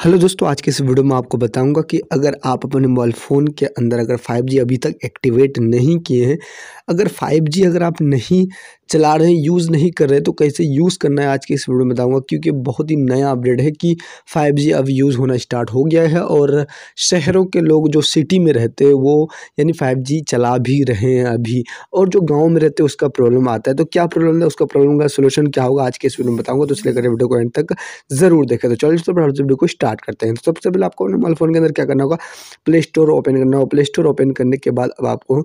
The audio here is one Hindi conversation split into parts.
हेलो दोस्तों, आज के इस वीडियो में आपको बताऊँगा कि अगर आप अपने मोबाइल फ़ोन के अंदर अगर 5G अभी तक एक्टिवेट नहीं किए हैं, अगर 5G अगर आप नहीं चला रहे हैं, यूज़ नहीं कर रहे तो कैसे यूज़ करना है, आज के इस वीडियो में बताऊँगा, क्योंकि बहुत ही नया अपडेट है कि 5G अब यूज़ होना स्टार्ट हो गया है और शहरों के लोग जो सिटी में रहते हैं, वो यानी 5G चला भी रहे हैं अभी, और जो गाँव में रहते हैं, उसका प्रॉब्लम आता है। तो क्या प्रॉब्लम है, उसका प्रॉब्लम का सोल्यूशन क्या होगा, आज के इस वीडियो में बताऊँगा तो इसलिए अगर वीडियो को एंड तक ज़रूर देखें तो चलिए वीडियो को स्टार्ट स्टार्ट करते हैं। तो सबसे पहले आपको अपने मोबाइल फ़ोन के अंदर क्या करना होगा? प्ले स्टोर ओपन करना होगा। प्ले स्टोर ओपन करने के बाद अब आपको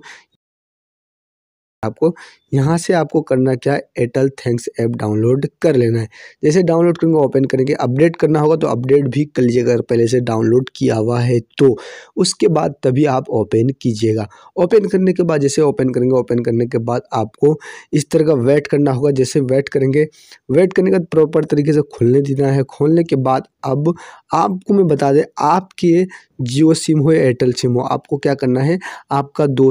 आपको यहाँ से आपको करना क्या है? एयरटेल थैंक्स ऐप डाउनलोड कर लेना है। जैसे डाउनलोड करेंगे ओपन करेंगे अपडेट करना होगा तो अपडेट भी कर लीजिएगा। अगर पहले से डाउनलोड किया हुआ है तो उसके बाद तभी आप ओपन कीजिएगा। ओपन करने के बाद जैसे ओपन करेंगे ओपन करने के बाद आपको इस तरह का वेट करना होगा। जैसे वेट करेंगे वेट करने के बाद प्रॉपर तरीके से खोलने देना है। खोलने के बाद अब आपको मैं बता दें, आपके जियो सिम हो एयरटेल सिम हो, आपको क्या करना है? आपका दो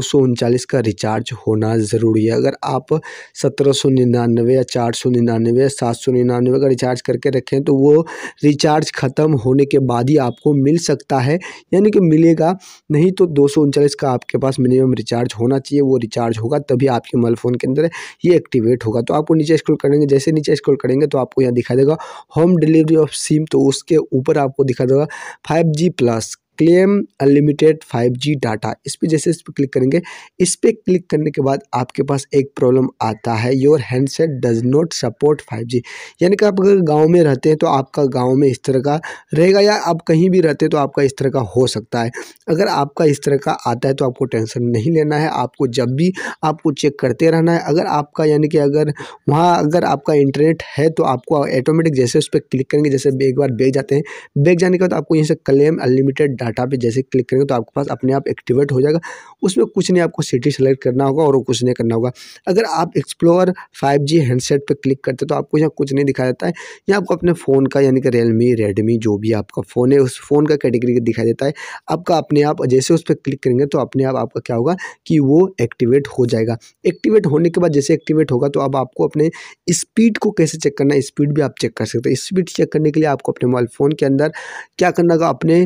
का रिचार्ज होना ज़रूरी है। अगर आप सत्रह सौ निन्यानवे या चार सौ निन्यानवे या सात सौ निन्यानवे का रिचार्ज करके रखें तो वो रिचार्ज ख़त्म होने के बाद ही आपको मिल सकता है। यानी कि मिलेगा नहीं तो दो सौ उनचालीस का आपके पास मिनिमम रिचार्ज होना चाहिए, वो रिचार्ज होगा, तभी आपके मोबाइल फ़ोन के अंदर ये एक्टिवेट होगा। तो आपको नीचे स्क्रॉल करेंगे, जैसे नीचे स्क्रॉल करेंगे तो आपको यहाँ दिखा देगा होम डिलीवरी ऑफ़ सिम तो उसके ऊपर आपको दिखा देगा five G plus claim unlimited 5G data. इस पर जैसे इस पर क्लिक करेंगे, इस पर क्लिक करने के बाद आपके पास एक प्रॉब्लम आता है। Your handset does not support 5G यानी कि आप अगर गाँव में रहते हैं तो आपका गाँव में इस तरह का रहेगा या आप कहीं भी रहते हैं तो आपका इस तरह का हो सकता है। अगर आपका इस तरह का आता है तो आपको टेंशन नहीं लेना है। आपको जब भी आपको चेक करते रहना है। अगर आपका यानी कि अगर वहाँ अगर आपका इंटरनेट है तो आपको ऑटोमेटिक जैसे उस पर क्लिक करेंगे, जैसे एक बार बैग जाते हैं। बैग जाने के बाद आपको यहाँ से क्लेम अनलिमिटेड डाटा पे जैसे क्लिक करेंगे तो आपके पास अपने आप एक्टिवेट हो जाएगा। उसमें कुछ नहीं आपको सिटी सेलेक्ट करना होगा और कुछ नहीं करना होगा। अगर आप एक्सप्लोर फाइव जी हैंडसेट पर क्लिक करते हैं तो आपको यहाँ कुछ नहीं दिखाया जाता है। यहाँ आपको अपने फ़ोन का यानी कि रियलमी रेडमी जो भी आपका फ़ोन है, उस फ़ोन का कैटेगरी दिखाई देता है। आपका अपने आप जैसे उस पर क्लिक करेंगे तो अपने आप आपका क्या होगा कि वो एक्टिवेट हो जाएगा। एक्टिवेट होने के बाद जैसे एक्टिवेट होगा तो अब आपको अपने स्पीड को कैसे चेक करना है, स्पीड भी आप चेक कर सकते हैं। स्पीड चेक करने के लिए आपको अपने मोबाइल फ़ोन के अंदर क्या करना होगा? अपने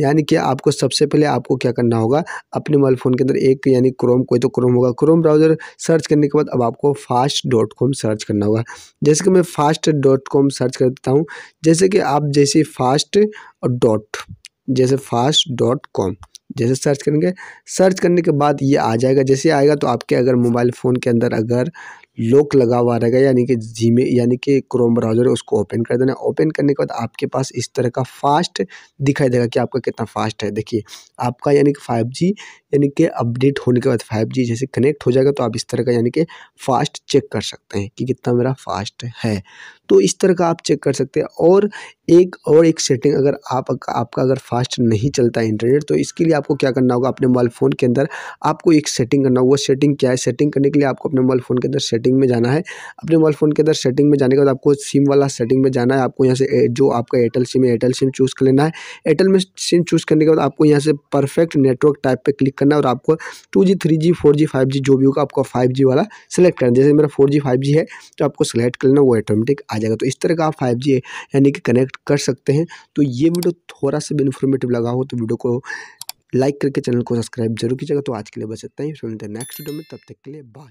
यानी कि आपको सबसे पहले आपको क्या करना होगा, अपने मोबाइल फ़ोन के अंदर एक यानी क्रोम कोई तो क्रोम होगा। क्रोम ब्राउज़र सर्च करने के बाद अब आपको फास्ट डॉट कॉम सर्च करना होगा। जैसे कि मैं फास्ट डॉट कॉम सर्च कर देता हूँ, जैसे कि आप जैसे फास्ट और डॉट जैसे फास्ट डॉट कॉम जैसे सर्च करेंगे सर्च करने के बाद ये आ जाएगा। जैसे आएगा तो आपके अगर मोबाइल फ़ोन के अंदर अगर लॉक लगा हुआ रहेगा, यानी कि जी में यानी कि क्रोम ब्राउज़र है, उसको ओपन कर देना। ओपन करने के बाद आपके पास इस तरह का फास्ट दिखाई देगा कि आपका कितना फास्ट है। देखिए, आपका यानी कि फाइव जी यानी कि अपडेट होने के बाद फाइव जी जैसे कनेक्ट हो जाएगा तो आप इस तरह का यानी कि फ़ास्ट चेक कर सकते हैं कि कितना मेरा फास्ट है। तो इस तरह का आप चेक कर सकते हैं। और एक और एक सेटिंग अगर आप, आपका अगर फास्ट नहीं चलता है इंटरनेट तो इसके लिए आपको क्या करना होगा? अपने मोबाइल फ़ोन के अंदर आपको एक सेटिंग करना होगा। वो सेटिंग क्या है? सेटिंग करने के लिए आपको अपने मोबाइल फ़ोन के अंदर सेटिंग में जाना है। अपने मोबाइल फ़ोन के अंदर सेटिंग में जाने के बाद आपको सिम वाला सेटिंग में जाना है। आपको यहाँ से जो आपका एयरटेल सिम है एयरटेल सिम चूज़ कर लेना है। एयरटेल में सिम चूज़ करने के बाद आपको यहाँ से परफेक्ट नेटवर्क टाइप पर क्लिक करना है और आपको two G three G four G five G जो भी होगा आपको फाइव जी वाला सेलेक्ट करना जैसे मेरा फोर जी फाइव जी है तो आपको सेलेक्ट कर लेना, वो ऑटोमेटिक आ जाएगा। तो इस तरह का आप फाइव जी यानी कि कनेक्ट कर सकते हैं। तो ये वीडियो थोड़ा सा भी इन्फॉर्मेटिव लगा हो तो वीडियो को लाइक करके चैनल को सब्सक्राइब ज़रूर कीजिएगा। तो आज के लिए बस इतना ही। सुनते हैं नेक्स्ट वीडियो में। तब तक के लिए बाय